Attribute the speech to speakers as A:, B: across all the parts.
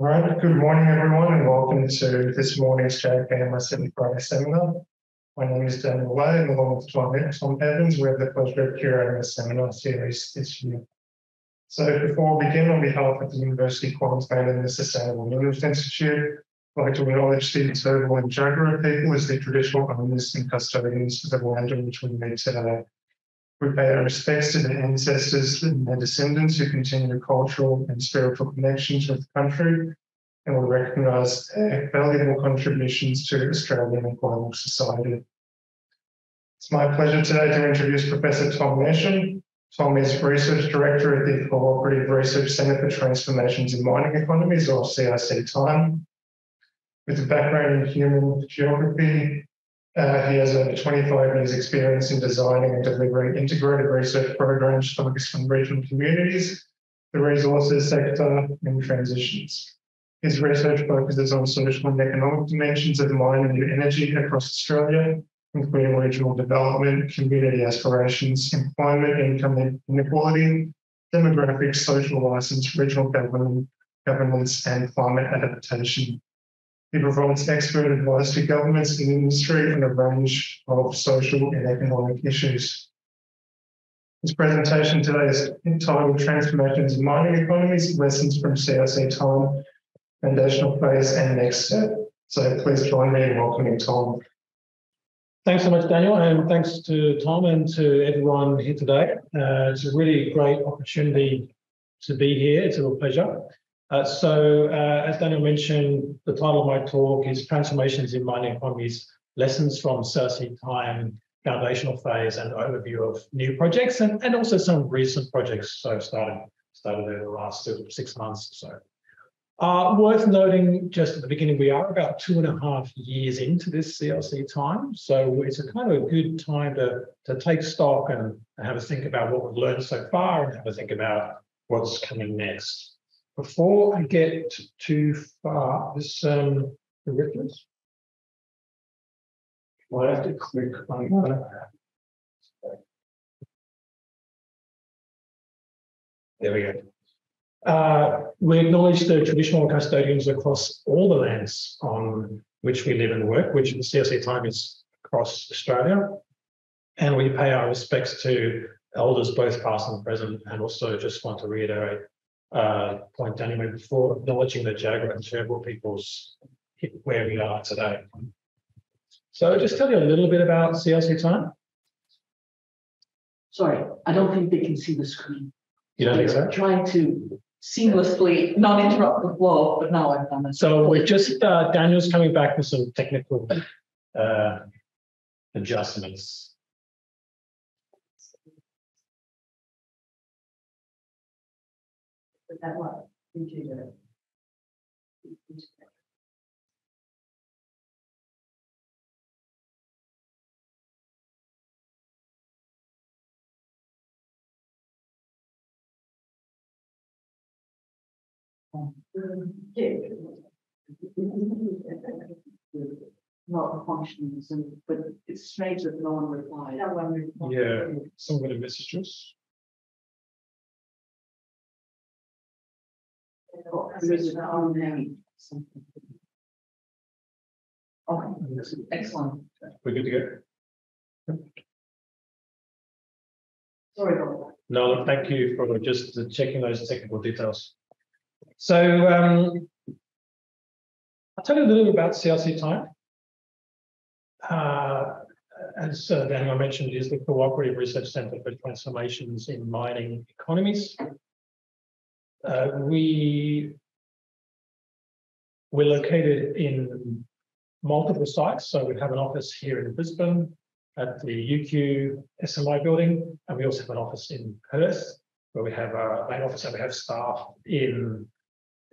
A: All right, good morning, everyone, and welcome to this morning's JKMRC Friday seminar. My name is Daniel Way, and along with Tom, Evans, we have the pleasure of curating the seminar series this year. So before we begin, on behalf of the University Queensland and the Sustainable Minerals Institute, I'd like to acknowledge the Turrbal and Jagera people as the traditional owners and custodians of the land on which we meet today. We pay our respects to the ancestors and their descendants who continue the cultural and spiritual connections with the country, and we recognise their valuable contributions to Australian and global society. It's my pleasure today to introduce Professor Tom Measham, Tom is Research Director at the Cooperative Research Centre for Transformations in Mining Economies, or CRC TiME. With a background in human geography, uh, he has over 25 years' experience in designing and delivering integrated research programs focused on regional communities, the resources sector, and transitions. His research focuses on social and economic dimensions of mining and new energy across Australia, including regional development, community aspirations, employment, income inequality, demographics, social license, regional government, governance, and climate adaptation. He provides expert advice to governments and industry on a range of social and economic issues. His presentation today is entitled Transformations in Mining Economies, Lessons from CRC TiME, Foundational Phase and Next Step. So please join me in welcoming Tom.
B: Thanks so much, Daniel, and thanks to Tom and to everyone here today. Uh, it's a really great opportunity to be here. It's a real pleasure. Uh, so, uh, as Daniel mentioned, the title of my talk is Transformations in Mining Economies, Lessons from CRC TiME, Foundational Phase and Overview of New Projects, and, and also some recent projects so started, started in the last six months or so. Uh, worth noting just at the beginning, we are about two and a half years into this CRC TiME. So it's a kind of a good time to, to take stock and have a think about what we've learned so far and have a think about what's coming next. Before I get too far, this um, the reference. I have to click on that. There we go. Uh, we acknowledge the traditional custodians across all the lands on which we live and work, which the CRC TiME is across Australia. And we pay our respects to elders, both past and present, and also just want to reiterate uh, point made before, acknowledging the Jagera and Turrbal peoples where we are today. So just tell you a little bit about CRC TiME.
C: Sorry, I don't think they can see the screen.
B: You don't think so?
C: Trying to seamlessly not interrupt the flow, but now I've done it.
B: So we're just, uh, Daniel's coming back with some technical uh, adjustments.
C: But that what? Into Not functioning, so, but it's strange that no one replied. No one replied.
B: Yeah, someone going to
C: Okay, excellent.
B: We're good to go.
C: Sorry about.
B: No, thank you for just checking those technical details. So um, I'll tell you a little bit about CRC TiME. Uh, as uh, Daniel mentioned, is the Cooperative Research Centre for Transformations in Mining Economies. Uh, we we're located in multiple sites, so we have an office here in Brisbane at the UQ SMI building, and we also have an office in Perth, where we have our main office and we have staff in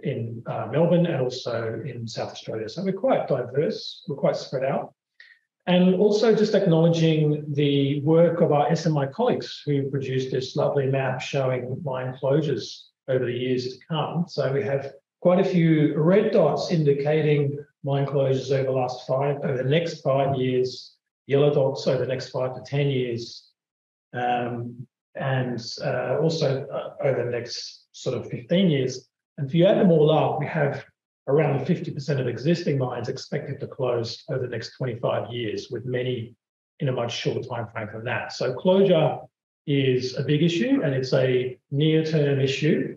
B: in uh, Melbourne and also in South Australia. So we're quite diverse, we're quite spread out. And also just acknowledging the work of our SMI colleagues who produced this lovely map showing mine closures over the years to come. So we have quite a few red dots indicating mine closures over the last five, over the next five years, yellow dots over the next five to 10 years, um, and uh, also uh, over the next sort of 15 years. And if you add them all up, we have around fifty percent of existing mines expected to close over the next twenty-five years, with many in a much shorter timeframe than that. So closure is a big issue and it's a near-term issue.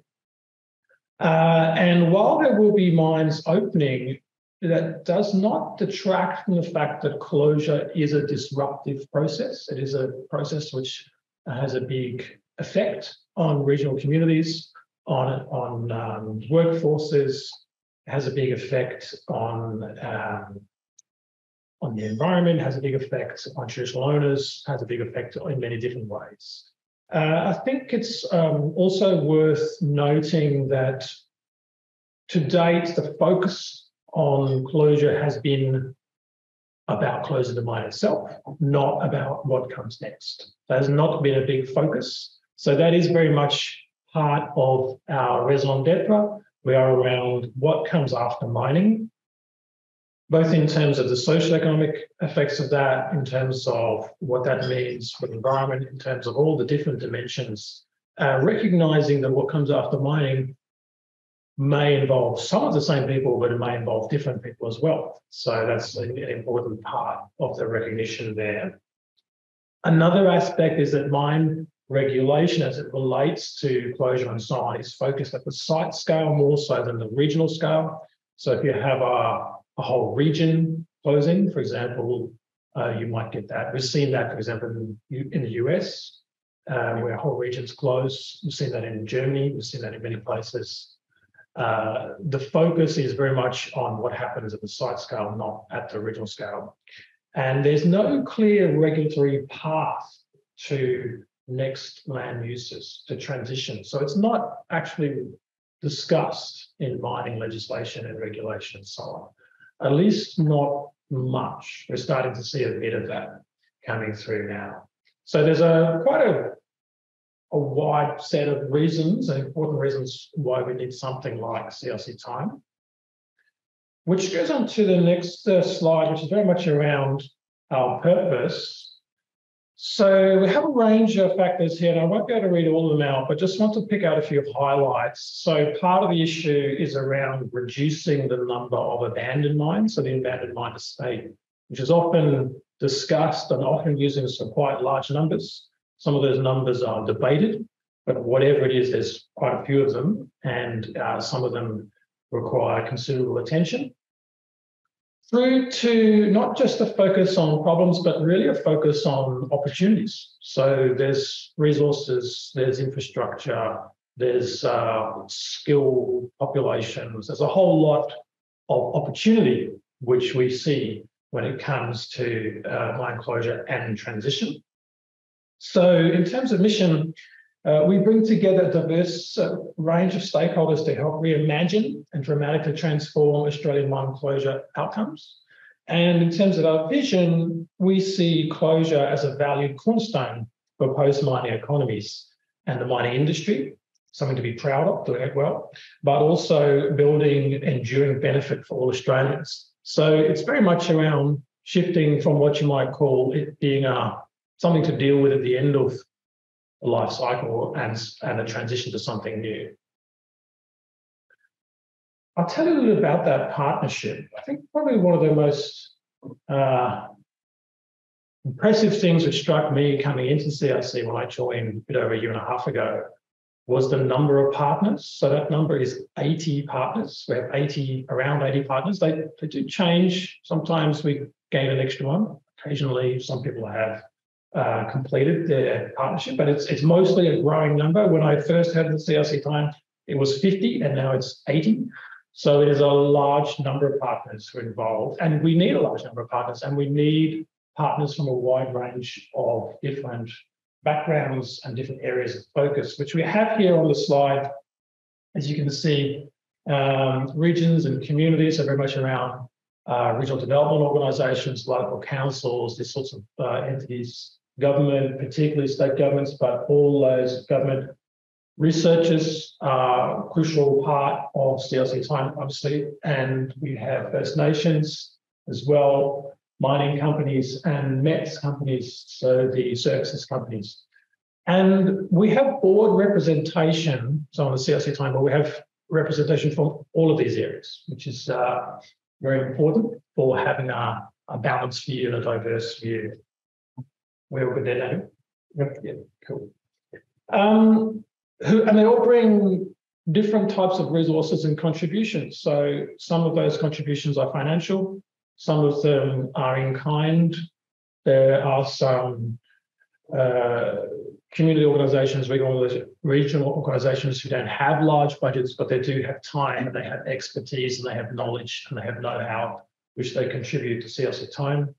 B: Uh, and while there will be mines opening, that does not detract from the fact that closure is a disruptive process. It is a process which has a big effect on regional communities, on, on um, workforces, has a big effect on um, on the environment, has a big effect on traditional owners, has a big effect in many different ways. Uh, I think it's um, also worth noting that to date, the focus on closure has been about closing the mine itself, not about what comes next. That has not been a big focus. So that is very much part of our raison d'etre. We are around what comes after mining, both in terms of the socioeconomic effects of that, in terms of what that means for the environment, in terms of all the different dimensions, uh, recognizing that what comes after mining may involve some of the same people, but it may involve different people as well. So that's an important part of the recognition there. Another aspect is that mine regulation as it relates to closure and so on is focused at the site scale more so than the regional scale. So if you have a, a whole region closing, for example, uh, you might get that. We've seen that, for example, in, in the US, uh, where whole regions close. We've seen that in Germany. We've seen that in many places. Uh, the focus is very much on what happens at the site scale, not at the regional scale. And there's no clear regulatory path to next land uses to transition. So it's not actually discussed in mining legislation and regulation and so on. At least not much. We're starting to see a bit of that coming through now. So there's a quite a a wide set of reasons and important reasons why we need something like CRC TiME. Which goes on to the next uh, slide, which is very much around our purpose. So we have a range of factors here, and I won't be able to read all of them out, but just want to pick out a few highlights. So part of the issue is around reducing the number of abandoned mines, so the abandoned mine estate, which is often discussed and often using some quite large numbers. Some of those numbers are debated, but whatever it is, there's quite a few of them, and uh, some of them require considerable attention. Through to not just a focus on problems, but really a focus on opportunities. So there's resources, there's infrastructure, there's uh, skill populations, there's a whole lot of opportunity which we see when it comes to uh, mine closure and transition. So in terms of mission, uh, we bring together a diverse uh, range of stakeholders to help reimagine and dramatically transform Australian mine closure outcomes. And in terms of our vision, we see closure as a valued cornerstone for post-mining economies and the mining industry, something to be proud of, doing it well, but also building enduring benefit for all Australians. So it's very much around shifting from what you might call it being a something to deal with at the end of the life cycle and, and a transition to something new. I'll tell you a little about that partnership. I think probably one of the most uh, impressive things which struck me coming into CRC when I joined a bit over a year and a half ago was the number of partners. So that number is 80 partners. We have 80, around 80 partners. They, they do change. Sometimes we gain an extra one. Occasionally, some people have uh, completed their partnership, but it's it's mostly a growing number. When I first had the CRC TiME, it was 50, and now it's 80. So it is a large number of partners who are involved, and we need a large number of partners, and we need partners from a wide range of different backgrounds and different areas of focus, which we have here on the slide. As you can see, um, regions and communities are very much around uh, regional development organisations, local councils, these sorts of uh, entities government, particularly state governments, but all those government researchers are a crucial part of CRC TiME, obviously, and we have First Nations as well, mining companies and METS companies, so the services companies. And we have board representation, so on the CRC TiME, but we have representation from all of these areas, which is uh, very important for having a, a balanced view and a diverse view. We're all good there, Daniel? Yep. Yeah, cool. Um, who, and they all bring different types of resources and contributions. So some of those contributions are financial, some of them are in kind. There are some uh, community organizations, regional organizations who don't have large budgets, but they do have time and they have expertise and they have knowledge and they have know-how, which they contribute to CRC TiME.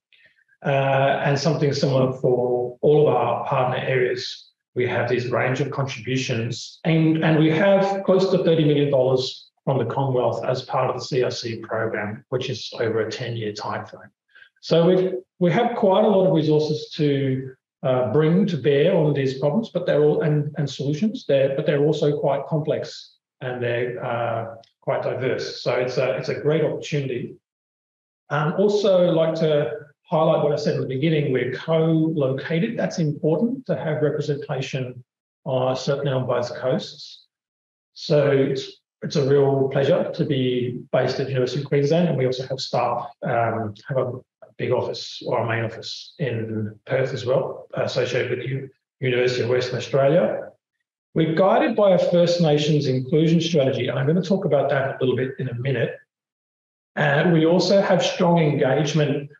B: Uh, and something similar for all of our partner areas. We have this range of contributions and, and we have close to $30 million from the Commonwealth as part of the CRC program, which is over a 10-year timeframe. So we we have quite a lot of resources to uh, bring to bear on these problems, but they're all and, and solutions there, but they're also quite complex and they're uh, quite diverse. So it's a it's a great opportunity. Um, also, like to highlight what I said in the beginning. We're co-located. That's important to have representation, uh, certainly on both coasts. So it's it's a real pleasure to be based at University of Queensland, and we also have staff um, have a big office or a main office in Perth as well, associated with University of Western Australia. We're guided by a First Nations inclusion strategy, and I'm going to talk about that a little bit in a minute. And we also have strong engagement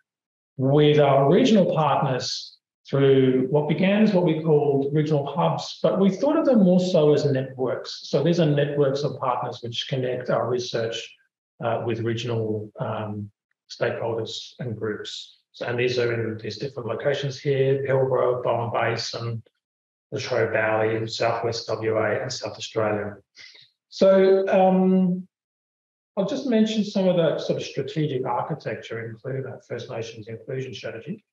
B: with our regional partners through what began as what we called regional hubs, but we thought of them more so as networks. So these are networks of partners which connect our research uh, with regional um, stakeholders and groups. So, and these are in these different locations here, Pilbara, Bowen Basin, the Latrobe Valley, Southwest WA and South Australia. So um, I'll just mention some of the sort of strategic architecture, including that First Nations inclusion strategy.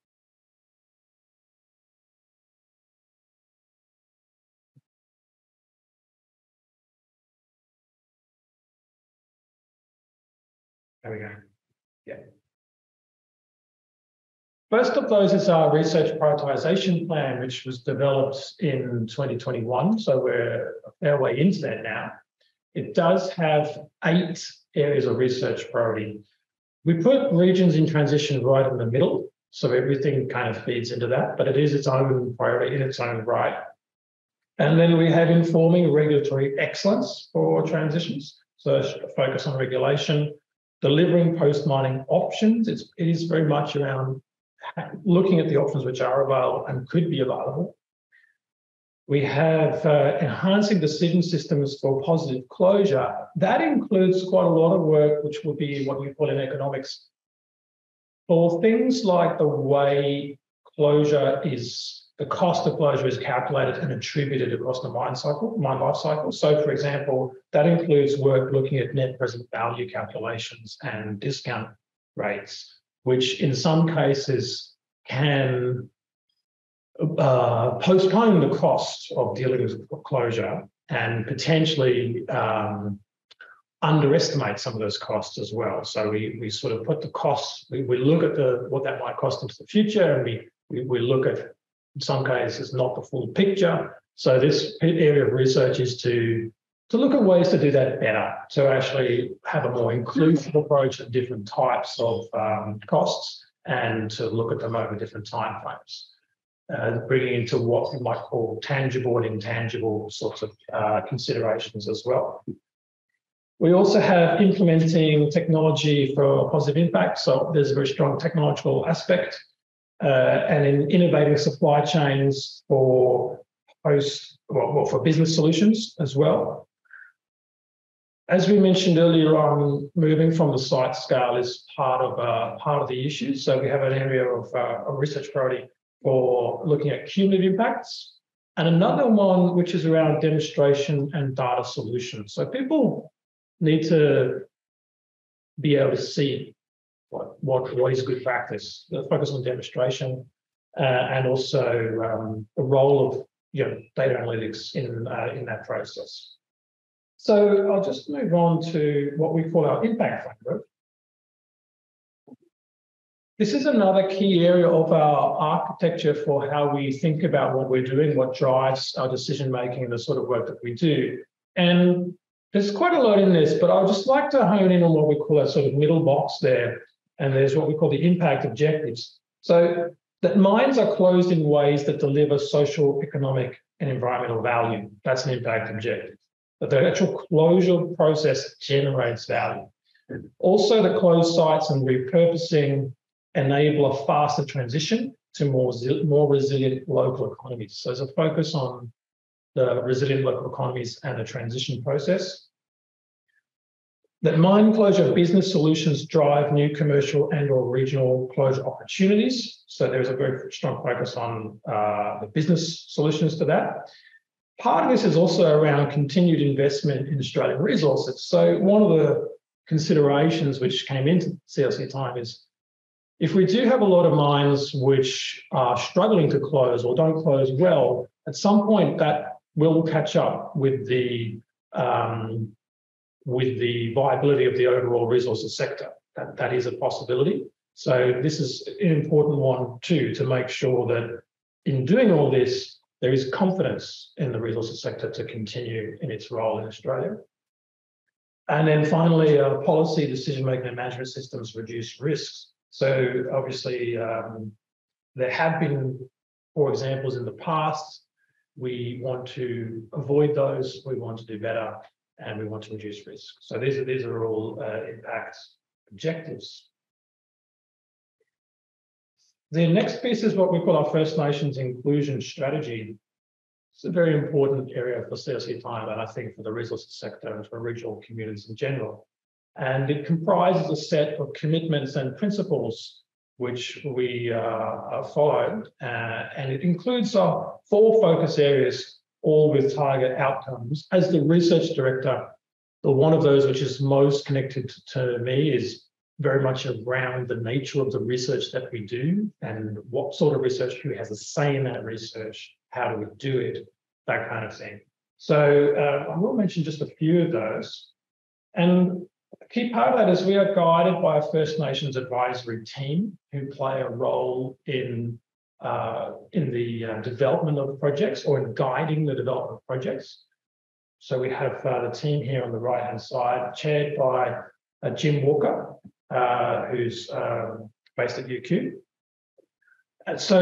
B: There we go. Yeah. First of those is our research prioritisation plan, which was developed in 2021. So we're a fair way into that now. It does have eight areas of research priority. We put regions in transition right in the middle, so everything kind of feeds into that, but it is its own priority in its own right. And then we have informing regulatory excellence for transitions. So focus on regulation, delivering post-mining options. It's, it is very much around looking at the options which are available and could be available, we have uh, enhancing decision systems for positive closure. That includes quite a lot of work, which would be what you call in economics, for things like the way closure is, the cost of closure is calculated and attributed across the mine cycle, mine life cycle. So for example, that includes work looking at net present value calculations and discount rates, which in some cases can uh, postpone the cost of dealing with closure and potentially um, underestimate some of those costs as well. So we, we sort of put the costs, we, we look at the what that might cost into the future, and we, we, we look at, in some cases, not the full picture. So this area of research is to to look at ways to do that better, to actually have a more inclusive approach at different types of um, costs and to look at them over different timeframes uh, bringing into what we might call tangible and intangible sorts of uh, considerations as well. We also have implementing technology for positive impact. So there's a very strong technological aspect uh, and in innovating supply chains for post, well, for business solutions as well. As we mentioned earlier on, moving from the site scale is part of uh, part of the issue. So we have an area of, uh, of research priority for looking at cumulative impacts, and another one which is around demonstration and data solutions. So people need to be able to see what what, what is good practice. The focus on demonstration uh, and also um, the role of you know data analytics in uh, in that process. So I'll just move on to what we call our impact framework. This is another key area of our architecture for how we think about what we're doing, what drives our decision making, and the sort of work that we do. And there's quite a lot in this, but I'd just like to hone in on what we call a sort of middle box there. And there's what we call the impact objectives. So that mines are closed in ways that deliver social, economic, and environmental value. That's an impact objective. But the actual closure process generates value. Also, the closed sites and repurposing enable a faster transition to more, more resilient local economies. So there's a focus on the resilient local economies and the transition process. That mine closure business solutions drive new commercial and or regional closure opportunities. So there's a very strong focus on uh, the business solutions to that. Part of this is also around continued investment in Australian resources. So one of the considerations which came into CRC TiME is if we do have a lot of mines which are struggling to close or don't close well, at some point that will catch up with the um, with the viability of the overall resources sector. That, that is a possibility. So this is an important one too, to make sure that in doing all this, there is confidence in the resources sector to continue in its role in Australia. And then finally, uh, policy decision-making and management systems reduce risks. So obviously, um, there have been, for examples in the past, we want to avoid those, we want to do better, and we want to reduce risk. So these are these are all uh, impact objectives. The next piece is what we call our First Nations inclusion strategy. It's a very important area for CRC TiME, and I think for the resources sector and for regional communities in general. And it comprises a set of commitments and principles which we uh, followed, uh, and it includes uh, four focus areas, all with target outcomes. As the research director, the one of those which is most connected to me is very much around the nature of the research that we do and what sort of research, who has a say in that research, how do we do it, that kind of thing. So uh, I will mention just a few of those. And key part of that is we are guided by a First Nations advisory team who play a role in uh, in the uh, development of projects or in guiding the development of projects. So we have uh, the team here on the right hand side, chaired by uh, Jim Walker, uh, who's um, based at UQ. And so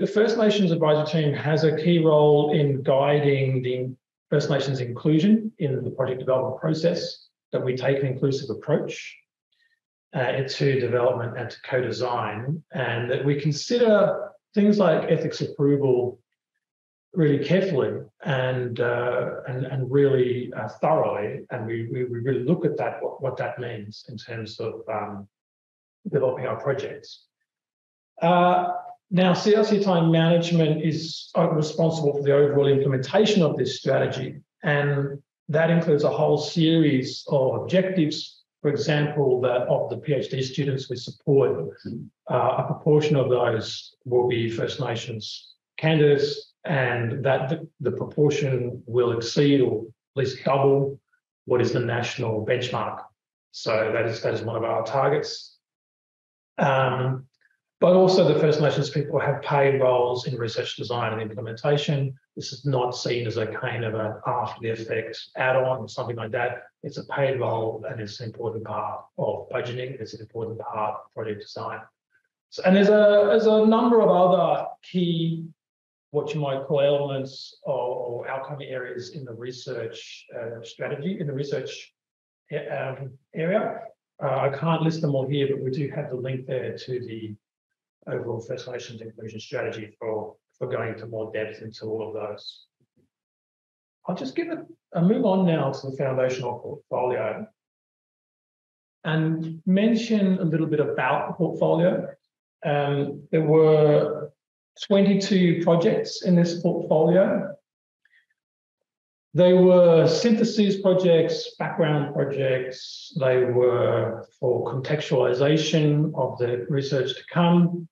B: the First Nations advisory team has a key role in guiding the First Nations inclusion in the project development process that we take an inclusive approach uh, to development and to co-design, and that we consider things like ethics approval really carefully and uh, and, and really uh, thoroughly, and we, we, we really look at that what, what that means in terms of um, developing our projects. Uh, now, CRC TiME management is uh, responsible for the overall implementation of this strategy, and that includes a whole series of objectives. For example, that of the PhD students we support, uh, a proportion of those will be First Nations candidates, and that the, the proportion will exceed or at least double what is the national benchmark. So that is that is one of our targets. Um, but also the First Nations people have paid roles in research design and implementation. This is not seen as a kind of an after the effect add-on or something like that. It's a paid role and it's an important part of budgeting. It's an important part of project design. So, and there's a there's a number of other key what you might call elements or, or outcome areas in the research uh, strategy in the research um, area. Uh, I can't list them all here, but we do have the link there to the overall First Nations inclusion strategy for, for going into more depth into all of those. I'll just give it a move on now to the foundational portfolio and mention a little bit about the portfolio. Um, there were 22 projects in this portfolio. They were synthesis projects, background projects. They were for contextualization of the research to come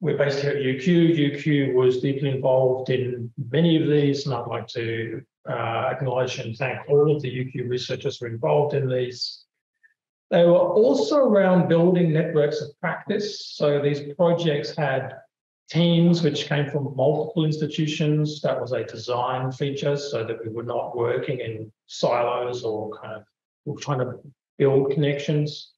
B: we're based here at UQ. UQ was deeply involved in many of these, and I'd like to uh, acknowledge and thank all of the UQ researchers who are involved in these. They were also around building networks of practice. So these projects had teams which came from multiple institutions. That was a design feature so that we were not working in silos or kind of we were trying to build connections.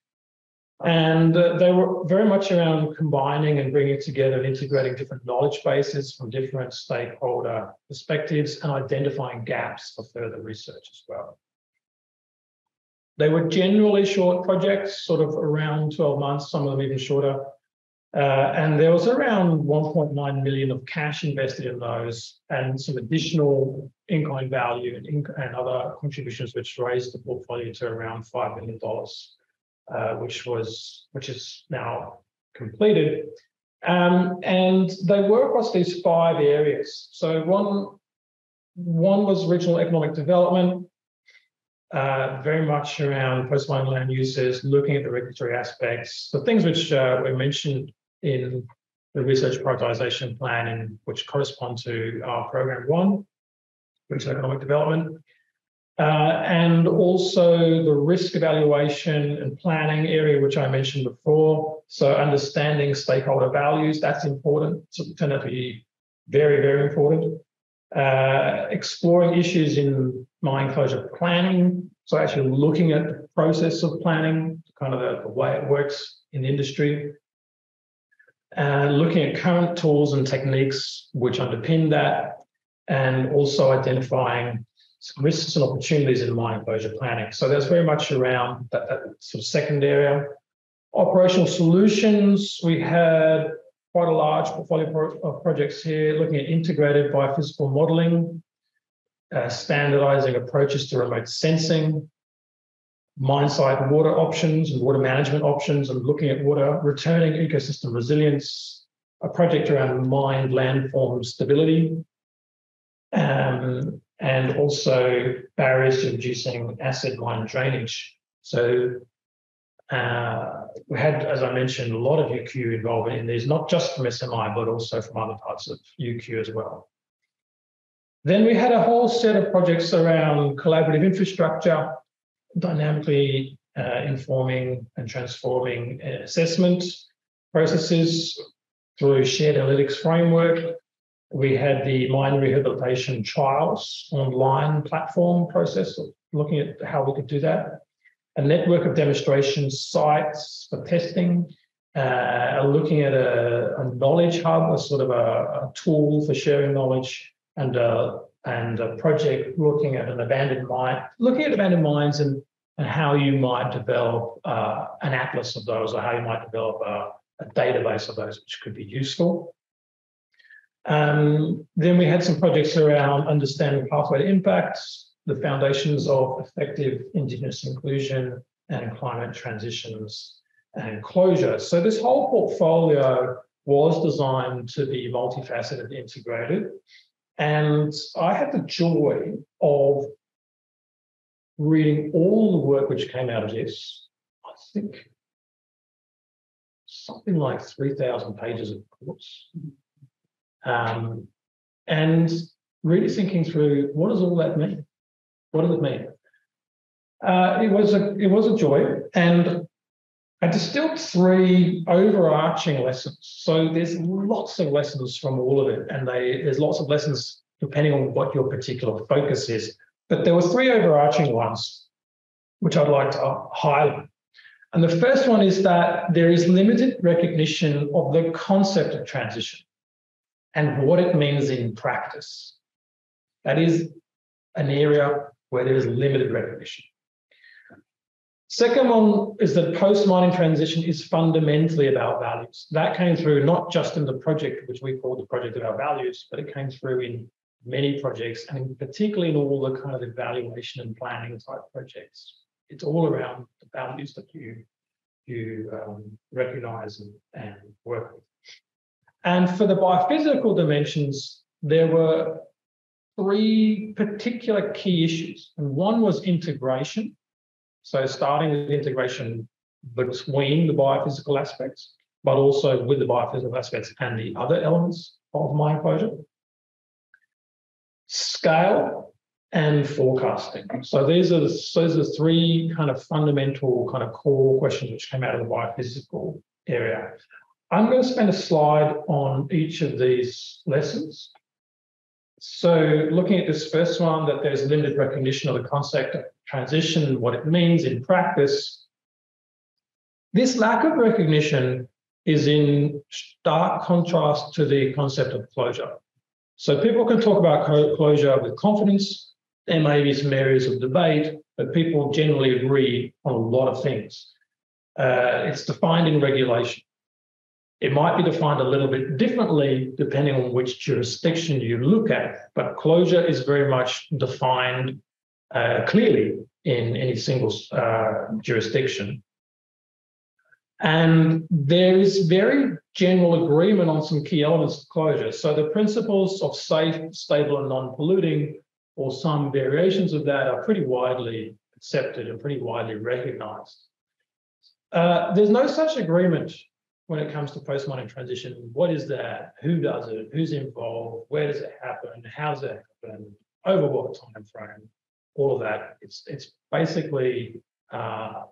B: And uh, they were very much around combining and bringing together and integrating different knowledge bases from different stakeholder perspectives and identifying gaps for further research as well. They were generally short projects, sort of around 12 months, some of them even shorter. Uh, and there was around 1.9 million of cash invested in those and some additional in-kind value and, in- and other contributions which raised the portfolio to around $5 million, uh, which was which is now completed. Um, and they were across these five areas. So one, one was regional economic development, uh, very much around post-mining land uses, looking at the regulatory aspects, the things which uh, were mentioned in the research prioritization plan and which correspond to our program one, regional economic development. Uh, and also the risk evaluation and planning area, which I mentioned before. So understanding stakeholder values, that's important. So it's going to be very, very important. Uh, exploring issues in mine closure planning. So actually looking at the process of planning, kind of the, the way it works in industry and looking at current tools and techniques which underpin that, and also identifying risks and opportunities in mine closure planning. So that's very much around that, that sort of second area. Operational solutions, we had quite a large portfolio pro- of projects here looking at integrated biophysical modeling, uh, standardizing approaches to remote sensing, mine site water options and water management options and looking at water, returning ecosystem resilience, a project around mined landform stability, um, and also barriers to reducing acid mine drainage. So uh, we had, as I mentioned, a lot of UQ involvement in these, not just from SMI, but also from other parts of UQ as well. Then we had a whole set of projects around collaborative infrastructure, dynamically uh, informing and transforming uh, assessment processes through shared analytics framework. We had the mine rehabilitation trials online platform process, looking at how we could do that. A network of demonstration sites for testing, uh, looking at a, a, knowledge hub, a sort of a, a tool for sharing knowledge, and a, and a project looking at an abandoned mine, looking at abandoned mines and, and how you might develop uh, an atlas of those or how you might develop a, a database of those, which could be useful. Um, then we had some projects around understanding pathway to impacts, the foundations of effective Indigenous inclusion and climate transitions and closure. So this whole portfolio was designed to be multifaceted, integrated. And I had the joy of reading all the work which came out of this. I think something like 3,000 pages of reports. Um, and really thinking through what does all that mean? What does it mean? Uh, it was a it was a joy, and I distilled three overarching lessons. So there's lots of lessons from all of it, and they there's lots of lessons depending on what your particular focus is. But there were three overarching ones, which I'd like to highlight. And the first one is that there is limited recognition of the concept of transition and what it means in practice. That is an area where there is limited recognition. Second one is that post-mining transition is fundamentally about values. That came through not just in the project, which we call the project of our values, but it came through in many projects, and particularly in all the kind of evaluation and planning type projects. It's all around the values that you you um, recognize and, and work with. And for the biophysical dimensions, there were three particular key issues. And one was integration. So starting with integration between the biophysical aspects, but also with the biophysical aspects and the other elements of my closure. Scale and forecasting. So these are the, are three kind of fundamental kind of core questions which came out of the biophysical area. I'm going to spend a slide on each of these lessons. So looking at this first one, that there's limited recognition of the concept of transition, what it means in practice. This lack of recognition is in stark contrast to the concept of closure. So people can talk about closure with confidence. There may be some areas of debate, but people generally agree on a lot of things. Uh, it's defined in regulation. It might be defined a little bit differently depending on which jurisdiction you look at, but closure is very much defined uh, clearly in any single uh, jurisdiction. And there is very general agreement on some key elements of closure. So the principles of safe, stable, and non-polluting, or some variations of that, are pretty widely accepted and pretty widely recognized. Uh, there's no such agreement when it comes to post-mining transition. What is that? Who does it? Who's involved? Where does it happen? How does it happen? Over what time frame? All of that. It's it's basically uh,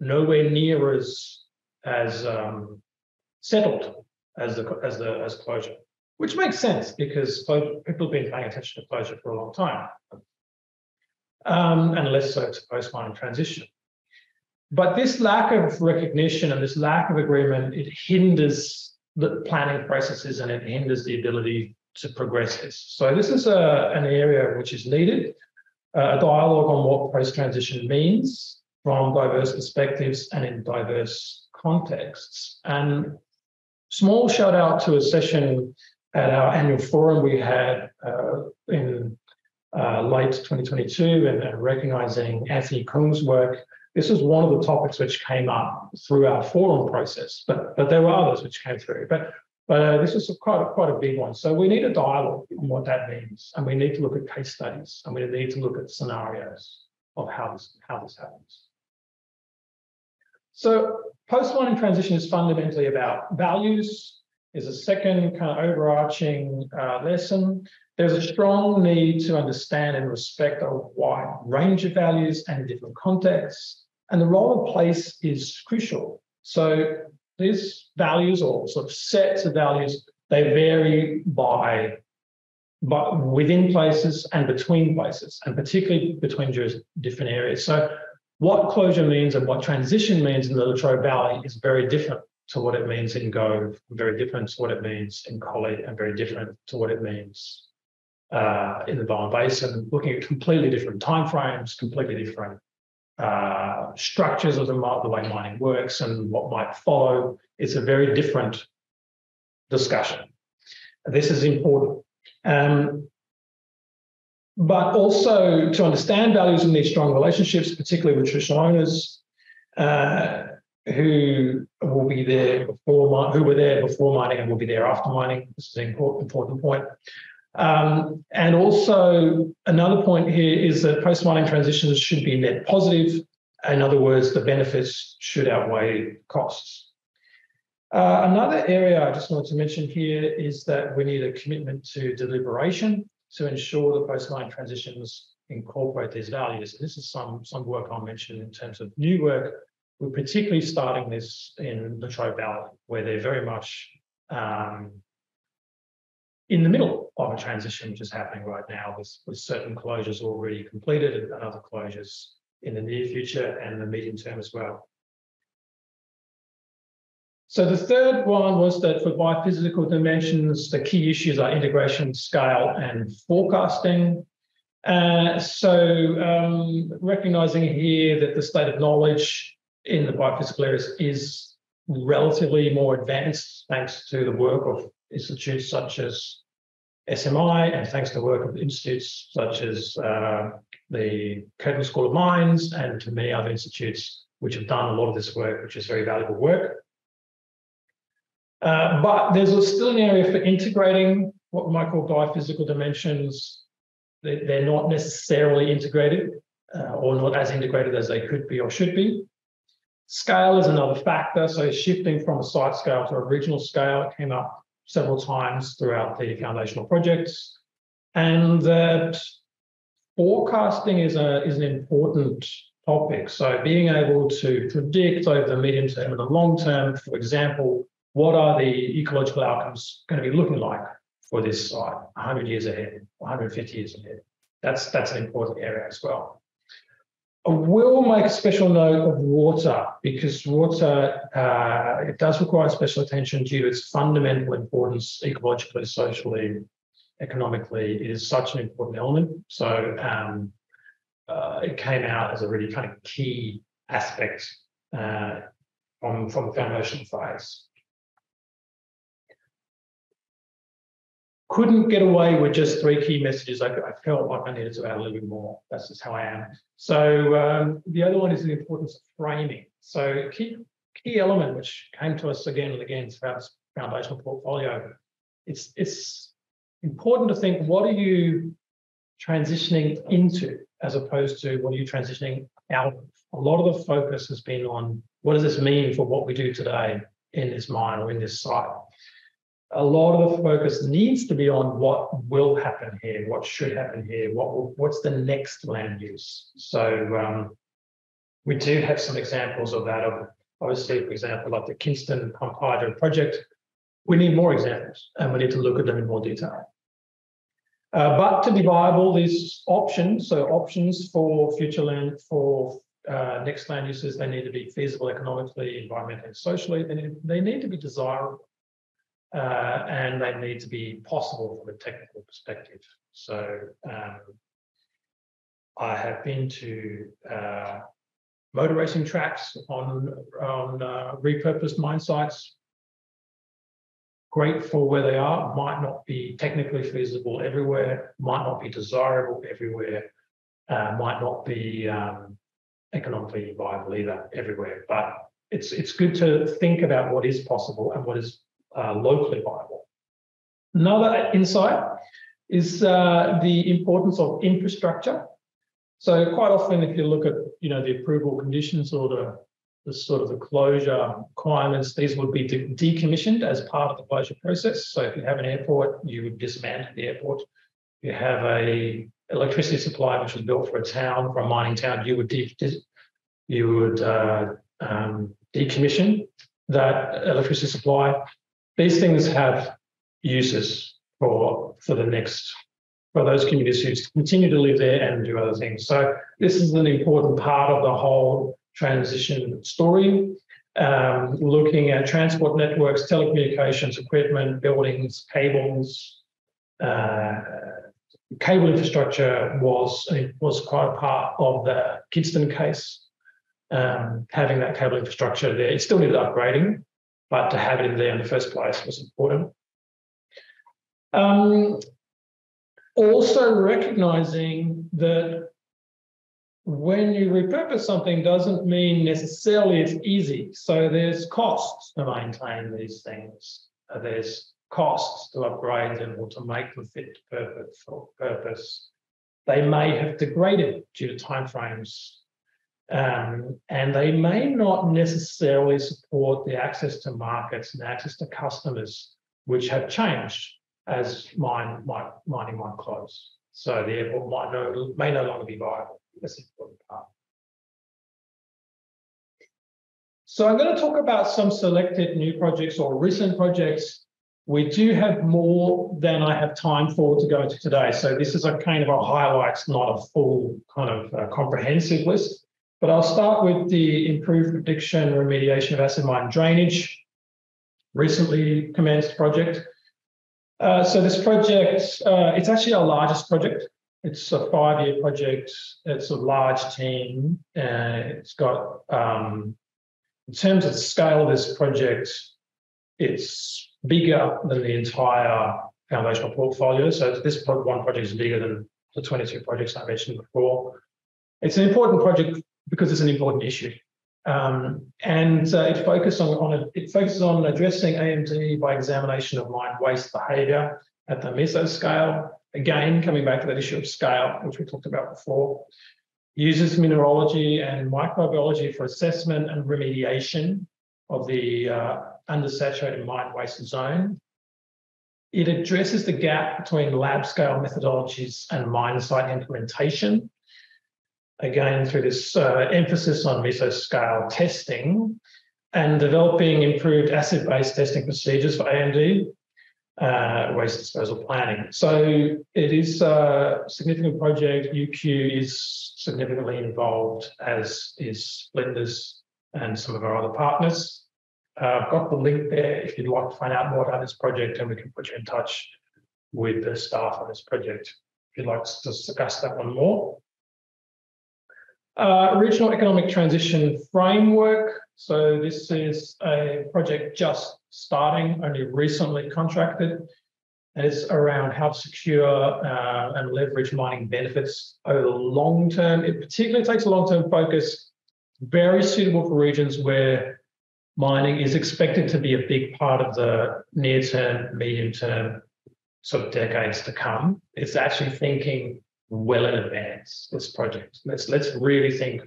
B: nowhere near as as um, settled as the as the as closure, which makes sense because people have been paying attention to closure for a long time, um, and less so to post-mining transition. But this lack of recognition and this lack of agreement, it hinders the planning processes and it hinders the ability to progress this. So this is a, an area which is needed, uh, a dialogue on what post-transition means from diverse perspectives and in diverse contexts. And small shout out to a session at our annual forum we had uh, in uh, late 2022 and, recognizing Anthony Kung's work this was one of the topics which came up through our forum process, but but there were others which came through. But but uh, this was quite a, quite a big one. So we need a dialogue on what that means, and we need to look at case studies, and we need to look at scenarios of how this how this happens. So post-mining transition is fundamentally about values. Is a second kind of overarching uh, lesson. There's a strong need to understand and respect a wide range of values and different contexts. And the role of place is crucial. So these values or sort of sets of values, they vary by, by within places and between places, and particularly between different areas. So what closure means and what transition means in the Latrobe Valley is very different to what it means in Gove, very different to what it means in Collie, and very different to what it means uh, in the Bowen Basin, looking at completely different timeframes, completely different uh, structures of the, the way mining works and what might follow. It's a very different discussion. This is important. Um, but also to understand values and these strong relationships, particularly with traditional owners uh, who will be there before, mining. who were there before mining and will be there after mining. This is an important, point. Um, and also another point here is that post-mining transitions should be net positive. In other words, the benefits should outweigh costs. Uh, another area I just wanted to mention here is that we need a commitment to deliberation to ensure the post-mining transitions incorporate these values. This is some, some work I'll mention in terms of new work. We're particularly starting this in the Latrobe Valley, where they're very much um, in the middle of a transition which is happening right now with, with certain closures already completed and other closures in the near future and the medium term as well. So the third one was that for biophysical dimensions, the key issues are integration, scale, and forecasting. Uh, so um, recognizing here that the state of knowledge in the biophysical areas is relatively more advanced thanks to the work of institutes such as SMI and thanks to work of institutes such as uh, the Curtin School of Mines and to many other institutes which have done a lot of this work, which is very valuable work. Uh, but there's still an area for integrating what we might call biophysical dimensions. They, they're not necessarily integrated uh, or not as integrated as they could be or should be. Scale is another factor. So shifting from a site scale to a regional scale, it came up several times throughout the foundational projects. And that forecasting is, a, is an important topic. So being able to predict over the medium term and the long term, for example, what are the ecological outcomes going to be looking like for this site 100 years ahead, 150 years ahead? That's that's an important area as well. I will make a special note of water because water uh, it does require special attention due to its fundamental importance ecologically, socially, economically. It is such an important element. So um, uh, it came out as a really kind of key aspect uh, from, from the foundational phase. Couldn't get away with just three key messages. I, I, felt like I needed to add a little bit more. That's just how I am. So um, the other one is the importance of framing. So key key element which came to us again and again throughout this foundational portfolio. It's it's important to think what are you transitioning into as opposed to what are you transitioning out of. A lot of the focus has been on what does this mean for what we do today in this mine or in this site a lot of the focus needs to be on what will happen here, what should happen here, what will, what's the next land use. So um, we do have some examples of that. Of obviously, for example, like the Kidston Pump Hydro project, we need more examples, and we need to look at them in more detail. Uh, but to be viable, these options, so options for future land for uh, next land uses, they need to be feasible economically, environmentally, and socially. They need, they need to be desirable uh, and they need to be possible from a technical perspective. So um, I have been to uh, motor racing tracks on, on uh, repurposed mine sites. Great for where they are, might not be technically feasible everywhere, might not be desirable everywhere, uh, might not be um, economically viable either everywhere. But it's it's good to think about what is possible and what is uh, locally viable. Another insight is uh, the importance of infrastructure. So quite often, if you look at you know the approval conditions or the, the sort of the closure requirements, these would be de decommissioned as part of the closure process. So if you have an airport, you would dismantle the airport. If you have a electricity supply which was built for a town, for a mining town, you would you would uh, um, decommission that electricity supply these things have uses for for the next for those communities who continue to live there and do other things. So this is an important part of the whole transition story. Um, looking at transport networks, telecommunications equipment, buildings, cables, uh, cable infrastructure was was quite a part of the Kidston case. Um, having that cable infrastructure there, it still needed upgrading, but to have it in there in the first place was important. Um, also recognizing that when you repurpose something doesn't mean necessarily it's easy. So there's costs to maintain these things. Uh, there's costs to upgrade them or to make them fit for purpose. They may have degraded due to timeframes um, and they may not necessarily support the access to markets and access to customers, which have changed as mine, mine, mining might close. So the airport might no, may no longer be viable. That's the important part. So I'm going to talk about some selected new projects or recent projects. We do have more than I have time for to go into today. So this is a kind of a highlights, not a full kind of uh, comprehensive list. But I'll start with the improved prediction remediation of acid mine drainage, recently commenced project. Uh, so this project, uh, it's actually our largest project. It's a five-year project. It's a large team. Uh, it's got, um, in terms of the scale of this project, it's bigger than the entire foundational portfolio. So this one project is bigger than the 22 projects I mentioned before. It's an important project because it's an important issue. Um, and uh, it focuses on, on it focuses on addressing AMD by examination of mine waste behaviour at the mesoscale. Again, coming back to that issue of scale, which we talked about before, uses mineralogy and microbiology for assessment and remediation of the uh, undersaturated mine waste zone. It addresses the gap between lab scale methodologies and mine site implementation again through this uh, emphasis on mesoscale testing, and developing improved acid-based testing procedures for AMD uh, waste disposal planning. So it is a significant project. UQ is significantly involved, as is Flinders and some of our other partners. Uh, I've got the link there if you'd like to find out more about this project, and we can put you in touch with the staff on this project if you'd like to discuss that one more. Uh, regional economic transition framework. So this is a project just starting, only recently contracted. And it's around how to secure uh, and leverage mining benefits over the long term. It particularly takes a long-term focus, very suitable for regions where mining is expected to be a big part of the near term, medium term, sort of decades to come. It's actually thinking well in advance this project. Let's let's really think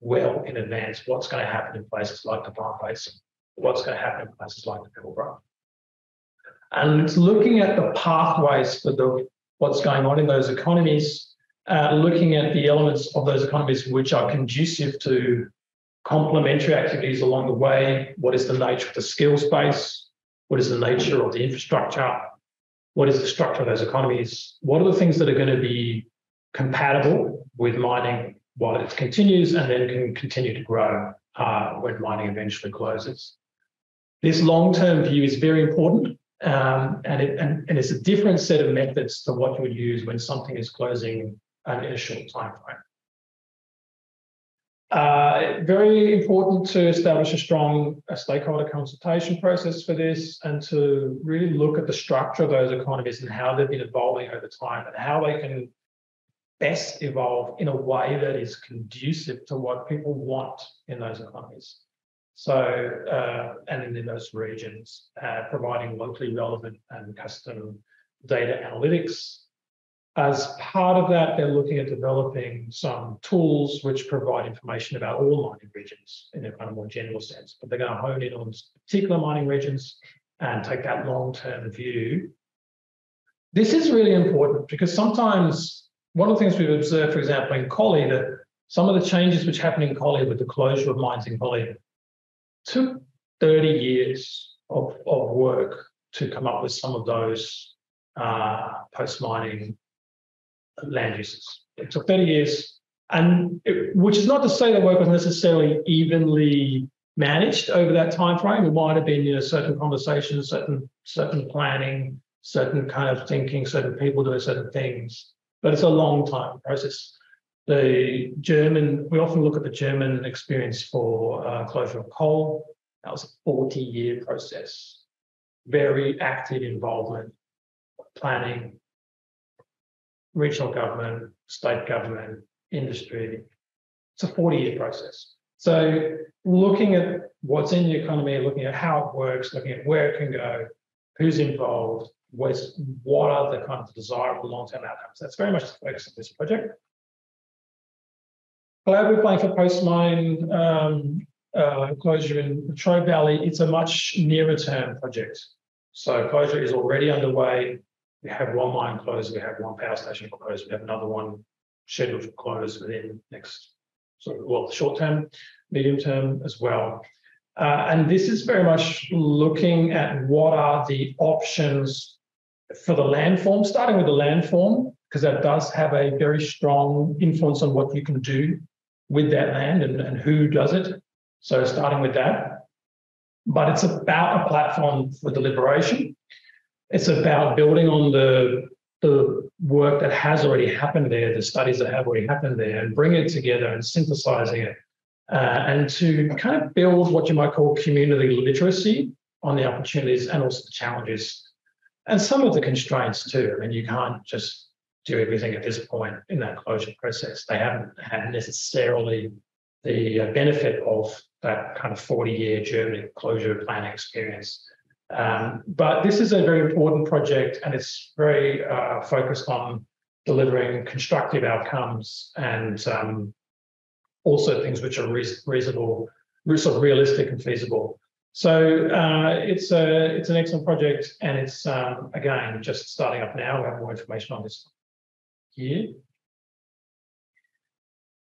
B: well in advance what's going to happen in places like the Bowen Basin, what's going to happen in places like the Pilbara. And it's looking at the pathways for the what's going on in those economies, uh, looking at the elements of those economies which are conducive to complementary activities along the way. What is the nature of the skills base? What is the nature of the infrastructure? What is the structure of those economies? What are the things that are going to be compatible with mining while it continues and then can continue to grow uh, when mining eventually closes? This long-term view is very important um, and, it, and, and it's a different set of methods to what you would use when something is closing in a short. Uh, very important to establish a strong a stakeholder consultation process for this and to really look at the structure of those economies and how they've been evolving over time and how they can best evolve in a way that is conducive to what people want in those economies. So, uh, and in those regions, uh, providing locally relevant and custom data analytics as part of that, they're looking at developing some tools which provide information about all mining regions in a kind of more general sense, but they're going to hone in on particular mining regions and take that long-term view. This is really important because sometimes one of the things we've observed, for example, in Collie, that some of the changes which happened in Collie with the closure of mines in Collie took 30 years of, of work to come up with some of those uh, post-mining land uses. It took 30 years, and it, which is not to say the work was necessarily evenly managed over that time frame. It might have been you know certain conversations, certain certain planning, certain kind of thinking, certain people doing certain things. But it's a long time process. The German, we often look at the German experience for uh, closure of coal. That was a 40 year process. Very active involvement, planning, regional government, state government, industry. It's a 40 year process. So looking at what's in the economy, looking at how it works, looking at where it can go, who's involved, what's, what are the kind of desirable long-term outcomes. That's very much the focus of this project. Collaborative planning for post-mine um, uh, closure in the Latrobe Valley, it's a much nearer term project. So closure is already underway we have one mine closed, we have one power station closed, we have another one scheduled to close within next sort of well, short term, medium term as well. Uh, and this is very much looking at what are the options for the landform, starting with the landform, because that does have a very strong influence on what you can do with that land and, and who does it. So starting with that. But it's about a platform for deliberation it's about building on the the work that has already happened there, the studies that have already happened there, and bring it together and synthesizing it, uh, and to kind of build what you might call community literacy on the opportunities and also the challenges, and some of the constraints too. I mean, you can't just do everything at this point in that closure process. They haven't had necessarily the uh, benefit of that kind of 40 year German closure planning experience. Um, but this is a very important project and it's very uh, focused on delivering constructive outcomes and um, also things which are reasonable, sort of realistic and feasible. So uh, it's a it's an excellent project, and it's um, again just starting up now. We have more information on this here.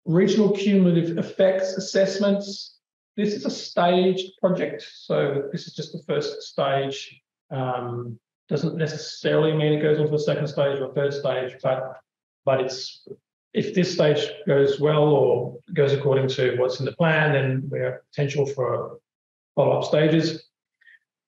B: Regional cumulative effects assessments this is a staged project, so this is just the first stage. Um, doesn't necessarily mean it goes on to a second stage or third stage, but but it's if this stage goes well or goes according to what's in the plan, then we have potential for follow-up stages.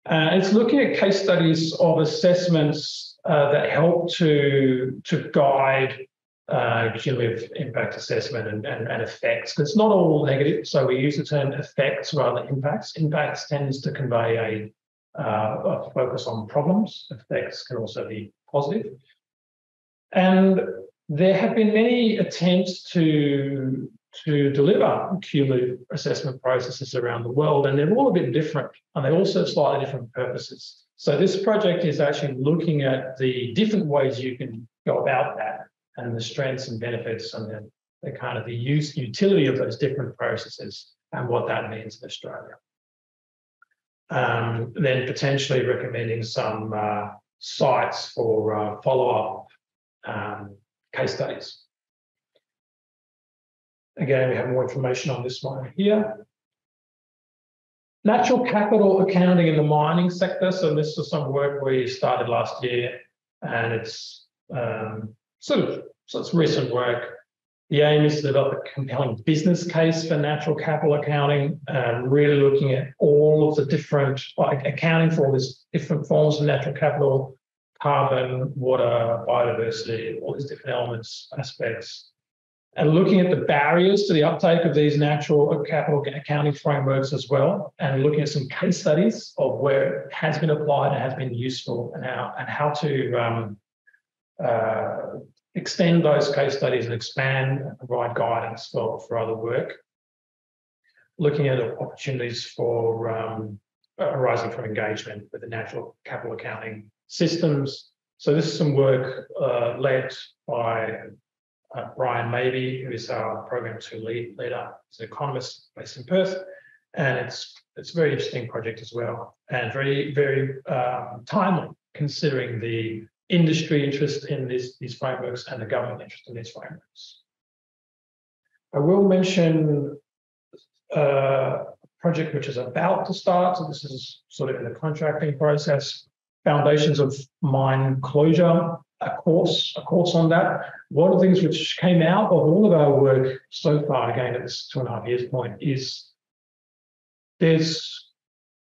B: Uh, it's looking at case studies of assessments uh, that help to to guide uh, cumulative impact assessment and, and, and effects. It's not all negative, so we use the term effects rather than impacts. Impacts tends to convey a, uh, a focus on problems. Effects can also be positive. And there have been many attempts to to deliver cumulative assessment processes around the world, and they're all a bit different, and they also have slightly different purposes. So this project is actually looking at the different ways you can go about that and the strengths and benefits and the, the kind of the use utility of those different processes and what that means in Australia. Um, then potentially recommending some uh, sites for uh, follow-up um, case studies. Again, we have more information on this one here. Natural capital accounting in the mining sector. So this is some work we started last year, and it's um, sort of so it's recent work. The aim is to develop a compelling business case for natural capital accounting, uh, really looking at all of the different, like accounting for all these different forms of natural capital, carbon, water, biodiversity, all these different elements, aspects, and looking at the barriers to the uptake of these natural capital accounting frameworks as well, and looking at some case studies of where it has been applied and has been useful, and how and how to um, uh, extend those case studies and expand and provide guidance for, for other work. Looking at opportunities for um, arising from engagement with the natural capital accounting systems. So this is some work uh, led by uh, Brian Maybe, who is our program two lead leader, he's an economist based in Perth, and it's it's a very interesting project as well, and very very um, timely considering the industry interest in this, these frameworks and the government interest in these frameworks. I will mention uh, a project which is about to start. So this is sort of in the contracting process. Foundations of mine closure, a course, a course on that. One of the things which came out of all of our work so far, again at this two and a half years point, is there's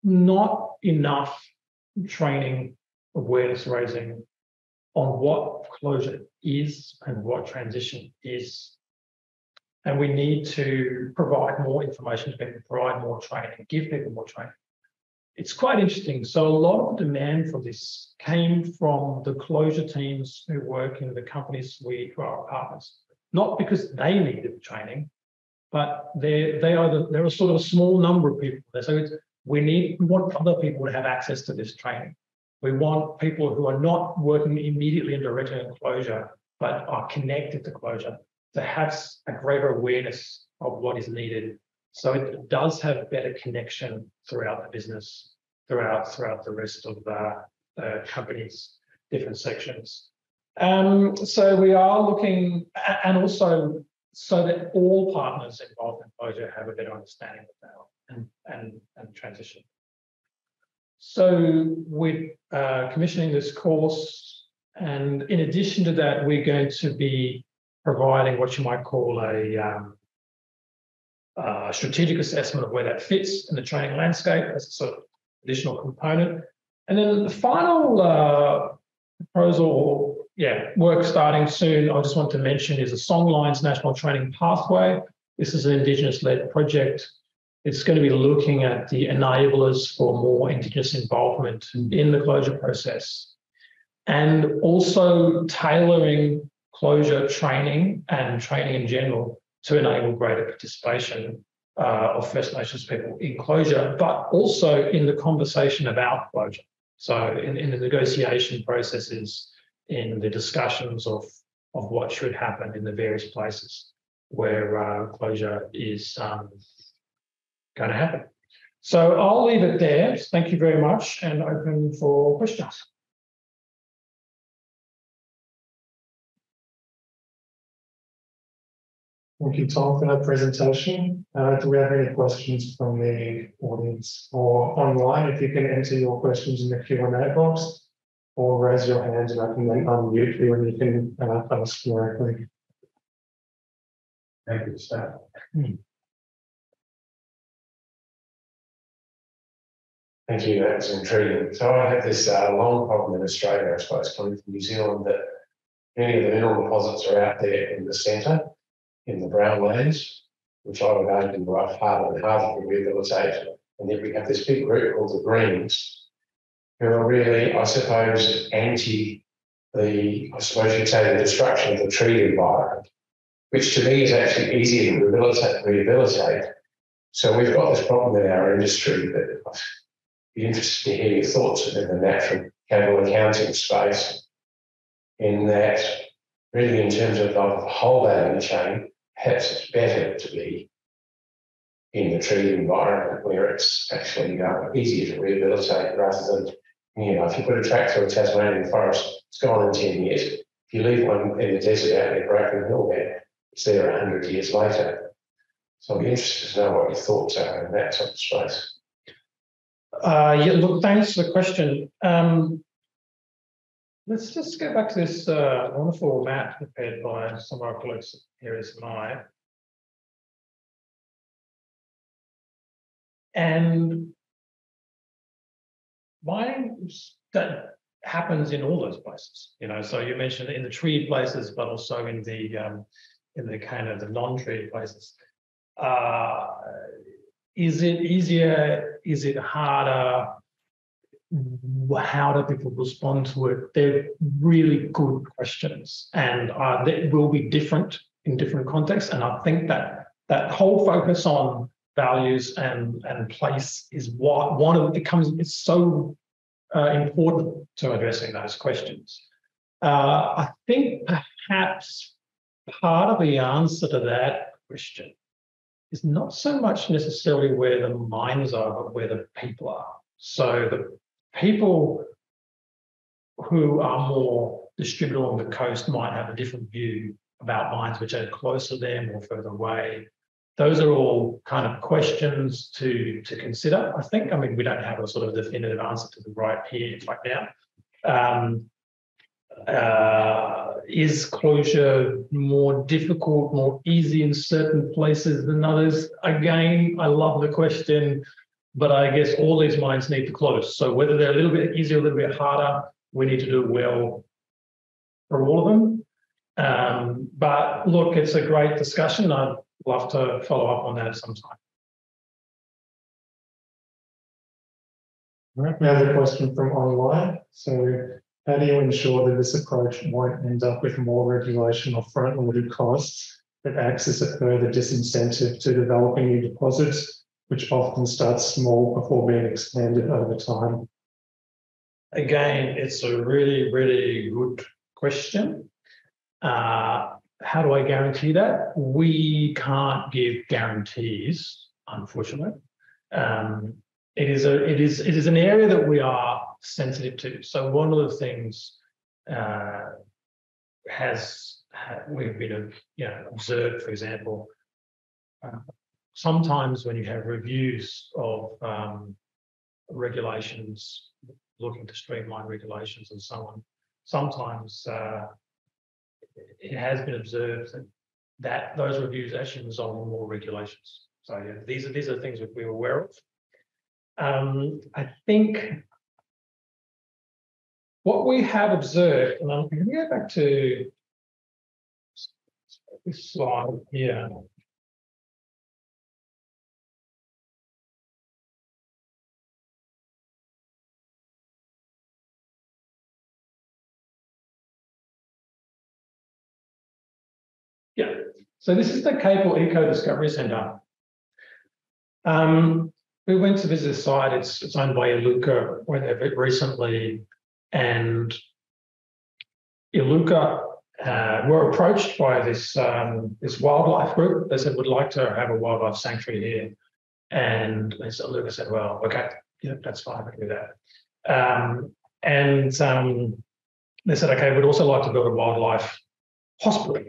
B: not enough training, awareness raising on what closure is and what transition is. And we need to provide more information to people, provide more training, give people more training. It's quite interesting. So a lot of the demand for this came from the closure teams who work in the companies we are partners, not because they needed training, but they they are the, they're a sort of a small number of people. So we need we want other people to have access to this training. We want people who are not working immediately and directly in closure, but are connected to closure to have a greater awareness of what is needed. So it does have better connection throughout the business, throughout throughout the rest of the, the companies, different sections. Um, so we are looking, and also so that all partners involved in closure have a better understanding of that and, and, and transition. So we're uh, commissioning this course, and in addition to that, we're going to be providing what you might call a um, uh, strategic assessment of where that fits in the training landscape as a sort of additional component. And then the final uh, proposal, yeah, work starting soon, I just want to mention is a Songlines National Training Pathway. This is an Indigenous-led project it's going to be looking at the enablers for more Indigenous involvement in the closure process and also tailoring closure training and training in general to enable greater participation uh, of First Nations people in closure, but also in the conversation about closure. So in, in the negotiation processes, in the discussions of, of what should happen in the various places where uh, closure is um, going to happen. So I'll leave it there. Thank you very much and open for questions.
A: Thank you, Tom, for that presentation. Uh, do we have any questions from the audience or online? If you can enter your questions in the Q and A box or raise your hand and I can then unmute you and you can uh, ask directly.
D: Thank you, staff. Thank you, that was intriguing. So I have this uh, long problem in Australia, I suppose, coming from New Zealand, that many of the mineral deposits are out there in the centre, in the brown lands, which I would argue are harder and harder to rehabilitate. And yet we have this big group called the Greens, who are really, I suppose, anti the, I suppose you'd say, the destruction of the tree environment, which to me is actually easier to rehabilitate. rehabilitate. So we've got this problem in our industry that be interested to hear your thoughts in the natural capital accounting space. In that, really, in terms of the whole value chain, perhaps it's better to be in the tree environment where it's actually uh, easier to rehabilitate rather than, you know, if you put a track through a Tasmanian forest, it's gone in 10 years. If you leave one in the desert out there, Broken Hill there, it's there 100 years later. So I'd be interested to know what your thoughts are in that sort of space.
B: Uh, yeah, look, thanks for the question. Um, let's just go back to this uh, wonderful map prepared by some of our colleagues here is mine. And mining that happens in all those places, you know. So you mentioned in the tree places, but also in the um, in the kind of the non-tree places. Uh, is it easier? Is it harder? How do people respond to it? They're really good questions, and uh, they will be different in different contexts. And I think that that whole focus on values and and place is what one of it becomes. It's so uh, important to addressing those questions. Uh, I think perhaps part of the answer to that question is not so much necessarily where the mines are, but where the people are. So the people who are more distributed along the coast might have a different view about mines which are closer to them or further away. Those are all kind of questions to, to consider. I think, I mean, we don't have a sort of definitive answer to the right here right now. Um, uh, is closure more difficult, more easy in certain places than others? Again, I love the question, but I guess all these mines need to close. So whether they're a little bit easier, a little bit harder, we need to do well for all of them. Um, but look, it's a great discussion. I'd love to follow up on that sometime.
A: All right, we have a question from online. So how do you ensure that this approach won't end up with more regulation or front-loaded costs that acts as a further disincentive to developing new deposits, which often start small before being expanded over time?
B: Again, it's a really, really good question. Uh, how do I guarantee that? We can't give guarantees, unfortunately. Um, it is a it is it is an area that we are sensitive to. So one of the things uh, has we've been you know observed, for example, uh, sometimes when you have reviews of um, regulations, looking to streamline regulations and so on, sometimes uh, it has been observed that, that those reviews actually result in more regulations. So yeah, these are these are things that we're aware of. Um, I think what we have observed, and I'm going to go back to this slide here. Yeah, so this is the Capel Eco Discovery Centre. Um, we went to visit the site. It's, it's owned by Iluka, went there recently, and Iluka uh, were approached by this um, this wildlife group. They said, "Would like to have a wildlife sanctuary here," and they said, Iluka said, "Well, okay, yeah, that's fine. I can do that." Um, and um, they said, "Okay, we'd also like to build a wildlife hospital."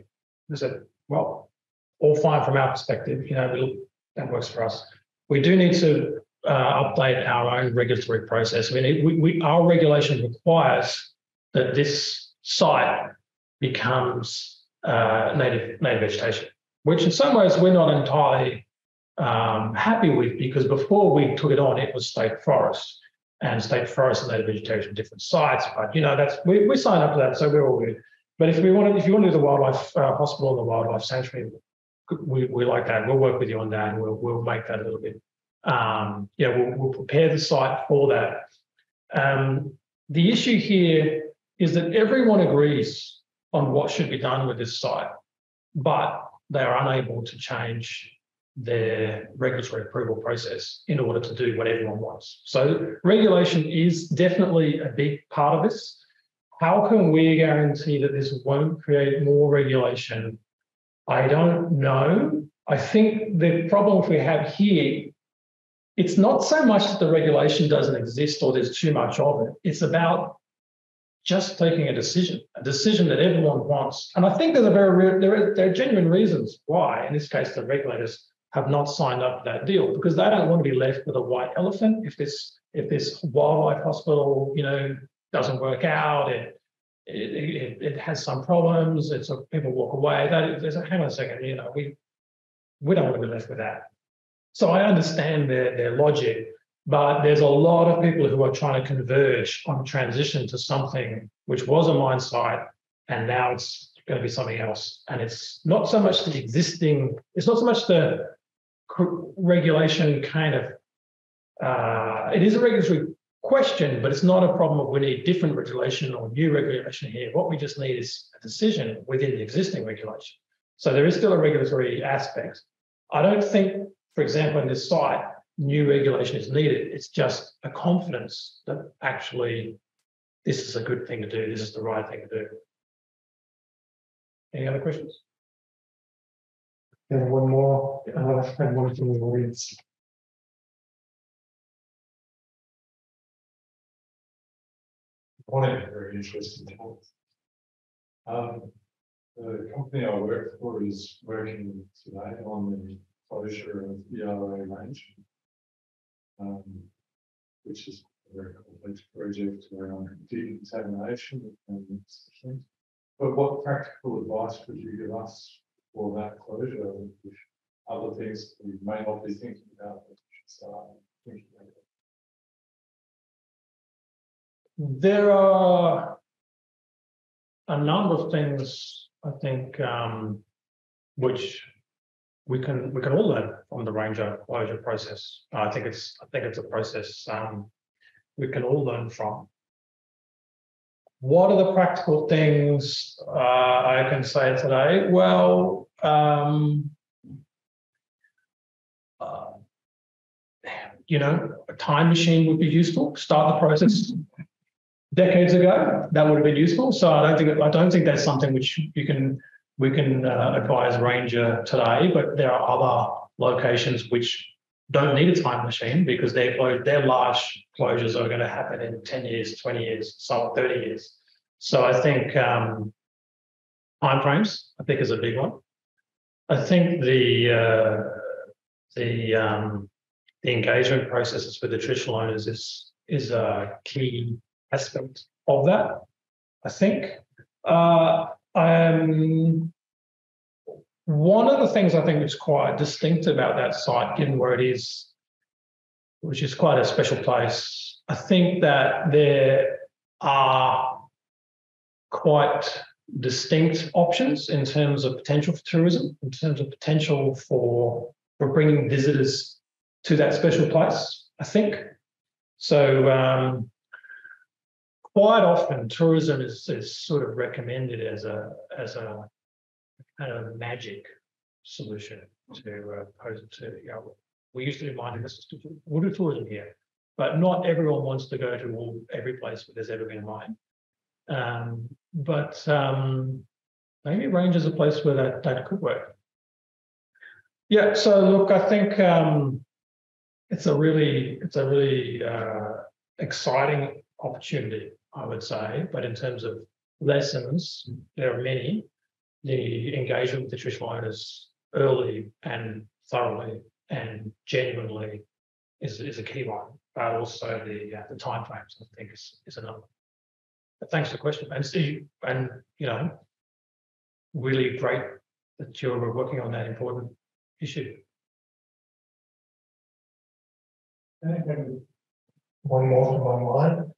B: They said, "Well, all fine from our perspective, you know, that works for us. We do need to uh, update our own regulatory process. We need, we, we, our regulation requires that this site becomes uh, native, native vegetation, which in some ways we're not entirely um, happy with because before we took it on, it was state forest and state forest and native vegetation, different sites. But you know, that's we, we signed up to that, so we're all good. But if we want to, if you want to do the wildlife uh, hospital and the wildlife sanctuary, we, we like that. We'll work with you on that and we'll, we'll make that a little bit. Um, yeah, we'll, we'll prepare the site for that. Um, the issue here is that everyone agrees on what should be done with this site, but they are unable to change their regulatory approval process in order to do what everyone wants. So regulation is definitely a big part of this. How can we guarantee that this won't create more regulation? I don't know. I think the problem we have here, it's not so much that the regulation doesn't exist or there's too much of it. It's about just taking a decision, a decision that everyone wants. And I think there's a very there are, there are genuine reasons why, in this case, the regulators have not signed up to that deal because they don't want to be left with a white elephant if this if this wildlife hospital, you know, doesn't work out, it it, it, it has some problems, it's a, people walk away. There's a hang on a second, you know, we we don't want to be left with that. So I understand their their logic, but there's a lot of people who are trying to converge on transition to something which was a mine site and now it's going to be something else. And it's not so much the existing, it's not so much the regulation kind of, uh, it is a regulatory question, but it's not a problem of we need different regulation or new regulation here. What we just need is a decision within the existing regulation. So there is still a regulatory aspect. I don't think, for example, in this site, new regulation is needed. It's just a confidence that actually this is a good thing to do. This is the right thing to do. Any other questions?
A: And one more, uh, and one from the audience.
E: Morning, very interesting talk. Um, the company I work for is working today on the closure of the ERA Ranger. Um, which is a very complex project around decontamination and things. But what practical advice would you give us for that closure? If Other things we may not be thinking about, we should start thinking about.
B: There are a number of things, I think, um, which we can, we can all learn from the ranger closure process. I think it's, I think it's a process, um, we can all learn from. What are the practical things, uh, I can say today? Well, um, uh, you know, a time machine would be useful, start the process decades ago, that would have been useful. So I don't think I don't think that's something which you can we can uh, advise Ranger today. But there are other locations which don't need a time machine because their their large closures are going to happen in ten years, twenty years, some thirty years. So I think um, timeframes I think is a big one. I think the uh, the um, the engagement processes with the traditional owners is is a key aspect of that. I think. Uh, um, one of the things I think is quite distinct about that site, given where it is, which is quite a special place, I think that there are quite distinct options in terms of potential for tourism, in terms of potential for for bringing visitors to that special place. I think so. Um, quite often tourism is, is sort of recommended as a as a kind of magic solution to uh, to you know we used to do mining this we'll do tourism here but not everyone wants to go to all every place where there's ever been a mine. Um, but um, maybe Ranger is a place where that that could work. Yeah so look i think um, it's a really it's a really uh, exciting opportunity I would say, but in terms of lessons, there are many. The engagement with the traditional owners early and thoroughly and genuinely is, is a key one, but also the, uh, the timeframes, I think is, is another. But thanks for the question, and see, and, you know, really great that you're working on that important issue.
A: One more from online.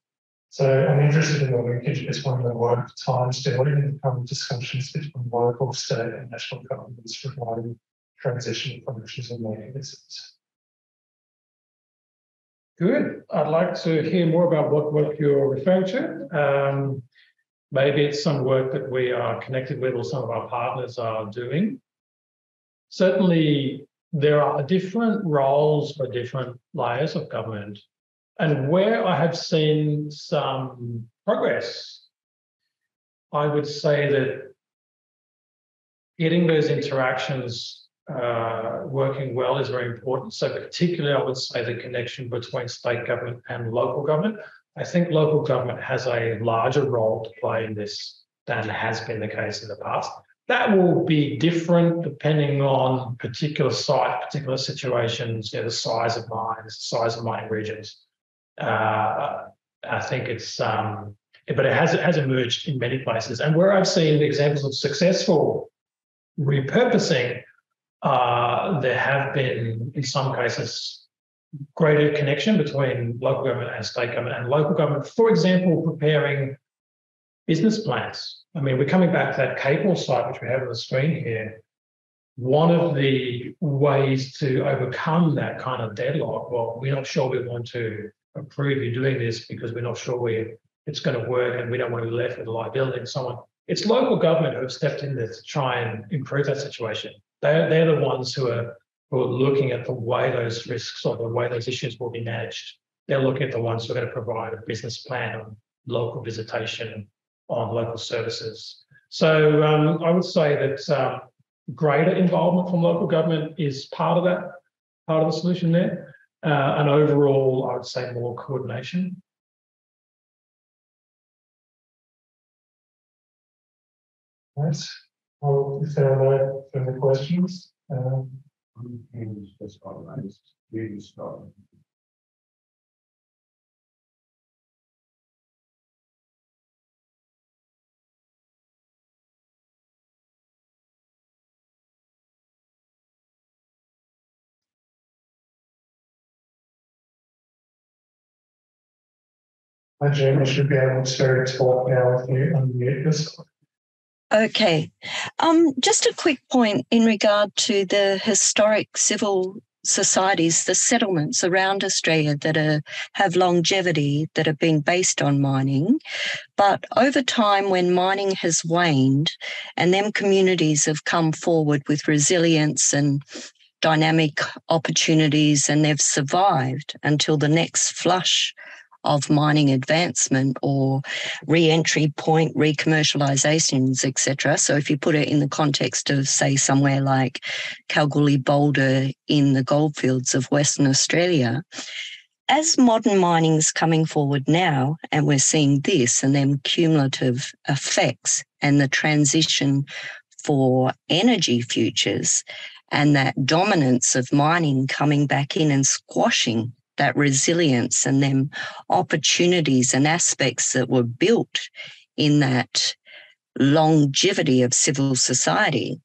A: So I'm interested in the linkage between the work times daily and the current discussions between local, state and national governments regarding transition functions and mechanisms.
B: Good. I'd like to hear more about what work you're referring to. Um, maybe it's some work that we are connected with or some of our partners are doing. Certainly, there are different roles for different layers of government. And where I have seen some progress, I would say that getting those interactions uh, working well is very important. So particularly, I would say the connection between state government and local government. I think local government has a larger role to play in this than has been the case in the past. That will be different depending on particular site, particular situations, you know, the size of mines, the size of mining regions. Uh, I think it's, um, but it has it has emerged in many places. And where I've seen examples of successful repurposing uh, there have been, in some cases, greater connection between local government and state government and local government, for example, preparing business plans. I mean, we're coming back to that Capel site, which we have on the screen here. One of the ways to overcome that kind of deadlock, well, we're not sure we want to approve you doing this because we're not sure where it's going to work and we don't want to be left with a liability and so on. It's local government who have stepped in there to try and improve that situation. They're, they're the ones who are, who are looking at the way those risks or the way those issues will be managed. They're looking at the ones who are going to provide a business plan on local visitation, on local services. So um, I would say that um, greater involvement from local government is part of that, part of the solution there. Uh, and overall, I would say more coordination.
A: Right. Well, if there are no further questions, um, I Jim, should be able to talk now if you unmute yourself.
F: Okay. Um, just a quick point in regard to the historic civil societies, the settlements around Australia that are, have longevity that have been based on mining. But over time, when mining has waned and them communities have come forward with resilience and dynamic opportunities and they've survived until the next flush of mining advancement or re-entry point recommercializations, etc. So if you put it in the context of, say, somewhere like Kalgoorlie Boulder in the goldfields of Western Australia, as modern mining's coming forward now, and we're seeing this and then cumulative effects and the transition for energy futures and that dominance of mining coming back in and squashing that resilience and them opportunities and aspects that were built in that longevity of civil society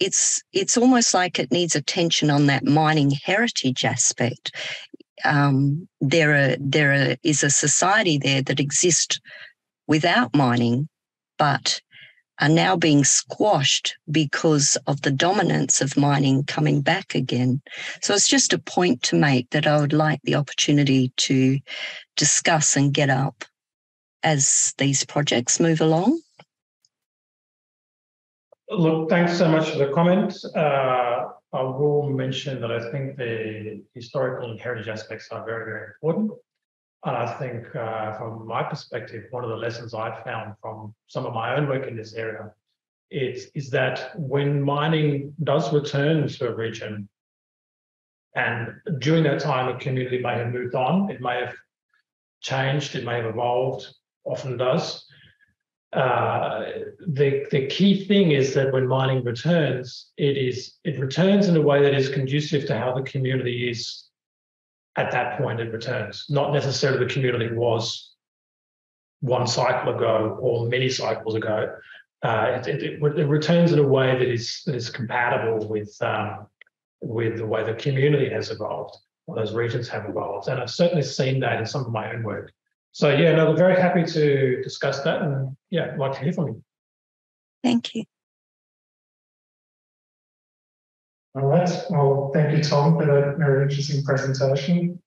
F: it's it's almost like it needs attention on that mining heritage aspect. Um, there are, there are, is a society there that exists without mining but are now being squashed because of the dominance of mining coming back again. So it's just a point to make that I would like the opportunity to discuss and get up as these projects move along.
B: Look, thanks so much for the comment. Uh, I will mention that I think the historical and heritage aspects are very, very important. And I think uh, from my perspective, one of the lessons I've found from some of my own work in this area is, is that when mining does return to a region, and during that time, a community may have moved on, it may have changed, it may have evolved, often does. uh, the the key thing is that when mining returns, it is it returns in a way that is conducive to how the community is at that point it returns, not necessarily the community was one cycle ago or many cycles ago. Uh, it, it, it, returns in a way that is that is compatible with um, with the way the community has evolved, or those regions have evolved, and I've certainly seen that in some of my own work. So yeah, no, we're very happy to discuss that, and yeah, like to hear from you.
F: Thank you.
A: All right, well, thank you, Tom, for that very interesting presentation.